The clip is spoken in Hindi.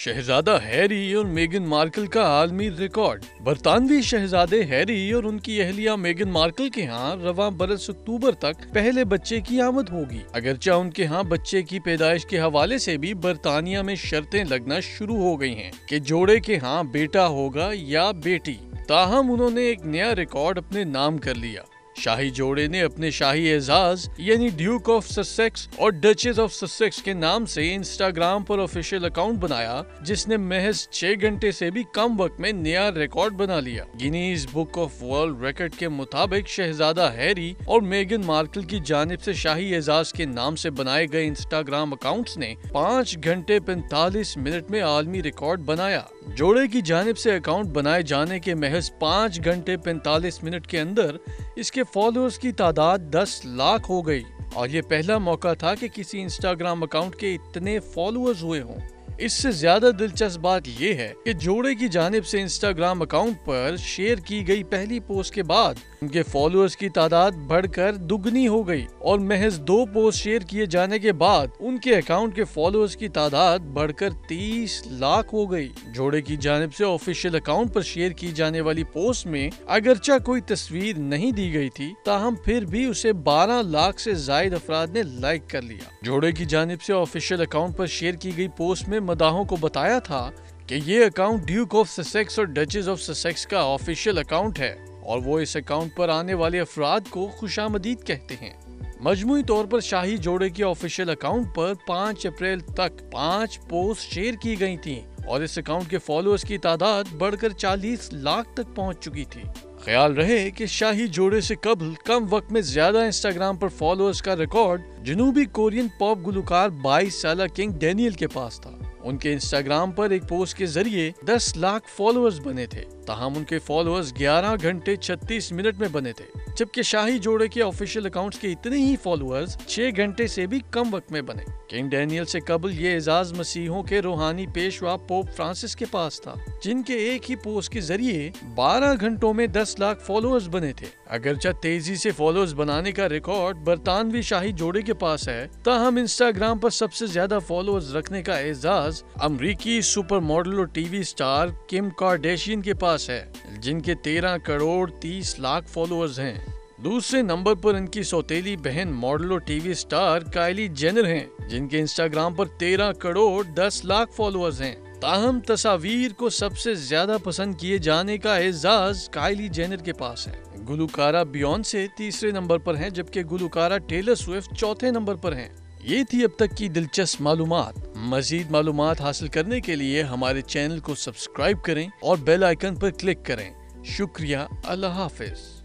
शहजादा हैरी और मेगन मार्कल का आलमी रिकॉर्ड। बरतानवी शहजादे हैरी और उनकी अहलिया मेगन मार्कल के यहाँ रवा बरस अक्टूबर तक पहले बच्चे की आमद होगी। अगरचा उनके यहाँ बच्चे की पैदाइश के हवाले से भी बरतानिया में शर्तें लगना शुरू हो गई हैं कि जोड़े के यहाँ बेटा होगा या बेटी। ताहम उन्होंने एक नया रिकॉर्ड अपने नाम कर लिया। शाही जोड़े ने अपने शाही एजाज, यानी ड्यूक ऑफ़ ससेक्स और डचेस ऑफ़ ससेक्स के नाम से इंस्टाग्राम पर ऑफिशियल अकाउंट बनाया, जिसने महज छह घंटे से भी कम वक्त में नया रिकॉर्ड बना लिया। Guinness book of world record के मुताबिक शहजादा हैरी और मेगन मार्कल की जानब से शाही एजाज के नाम से बनाए गए इंस्टाग्राम अकाउंट्स ने पाँच घंटे पैंतालीस मिनट में आलमी रिकॉर्ड बनाया। जोड़े की जानब से अकाउंट बनाए जाने के महज पाँच घंटे पैंतालीस मिनट के अंदर इसके फॉलोअर्स की तादाद 10 लाख हो गई। और ये पहला मौका था कि किसी इंस्टाग्राम अकाउंट के इतने फॉलोअर्स हुए हों। इससे ज़्यादा दिलचस्प बात यह है कि जोड़े की जानब से इंस्टाग्राम अकाउंट पर शेयर की गई पहली पोस्ट के बाद उनके फॉलोअर्स की तादाद बढ़कर दुगनी हो गई और महज दो पोस्ट शेयर किए जाने के बाद उनके अकाउंट के फॉलोअर्स की तादाद बढ़कर 30 लाख हो गई। जोड़े की जानब से ऑफिशियल अकाउंट पर शेयर की जाने वाली पोस्ट में अगरचा कोई तस्वीर नहीं दी गई थी, ताहम फिर भी उसे 12 लाख से जायद अफराद ने लाइक कर लिया। जोड़े की जानब से ऑफिशियल अकाउंट पर शेयर की गई पोस्ट में मदाहों को बताया था कि ये अकाउंट ड्यूक ऑफ़ ससेक्स और डचेस ऑफ़ ससेक्स का ऑफिशियल अकाउंट है और वो इस अकाउंट पर आने वाले अफराद को खुशामदीद कहते हैं। मजमू तौर पर शाही जोड़े के ऑफिशियल अकाउंट पर 5 अप्रैल तक पाँच पोस्ट शेयर की गई थी और इस अकाउंट के फॉलोअर्स की तादाद बढ़कर 40 लाख तक पहुँच चुकी थी। ख्याल रहे कि शाही जोड़े से कबल कम वक्त में ज़्यादा इंस्टाग्राम पर फॉलोअर्स का रिकॉर्ड जनूबी कोरियन पॉप गुलकार 22 साल किंग डेनियल के पास था। उनके इंस्टाग्राम पर एक पोस्ट के ज़रिए 10 लाख फॉलोअर्स बने थे। तहम उनके फॉलोअर्स 11 घंटे 36 मिनट में बने थे, जबकि शाही जोड़े के ऑफिशियल अकाउंट्स के इतने ही फॉलोअर्स 6 घंटे से भी कम वक्त में बने। किंग डैनियल से कबल ये एजाज मसीहों के रूहानी पेशवा पोप फ्रांसिस के पास था, जिनके एक ही पोस्ट के ज़रिए 12 घंटों में 10 लाख फॉलोअर्स बने थे। अगरचा तेज़ी से फॉलोअर्स बनाने का रिकॉर्ड बरतानवी शाही जोड़े के पास है, ताहम इंस्टाग्राम पर सबसे ज़्यादा फॉलोअर्स रखने का एजाज अमरीकी सुपर मॉडल और टीवी स्टार किम कार्डेशियन के पास है, जिनके 13 करोड़ 30 लाख फॉलोअर्स हैं। दूसरे नंबर पर इनकी सौतेली बहन मॉडल और टीवी स्टार कायली जेनर हैं, जिनके इंस्टाग्राम पर 13 करोड़ 10 लाख फॉलोअर्स हैं। ताहम तस्वीर को सबसे ज़्यादा पसंद किए जाने का एजाज कायली जेनर के पास है। गुलकारा बियॉन से तीसरे नंबर पर हैं, जबकि गुलकारा टेलर स्विफ्ट चौथे नंबर पर हैं। ये थी अब तक की दिलचस्प मालूम मजीद मालूम हासिल करने के लिए हमारे चैनल को सब्सक्राइब करें और बेल आइकन पर क्लिक करें। शुक्रिया, अल्लाह हाफिज।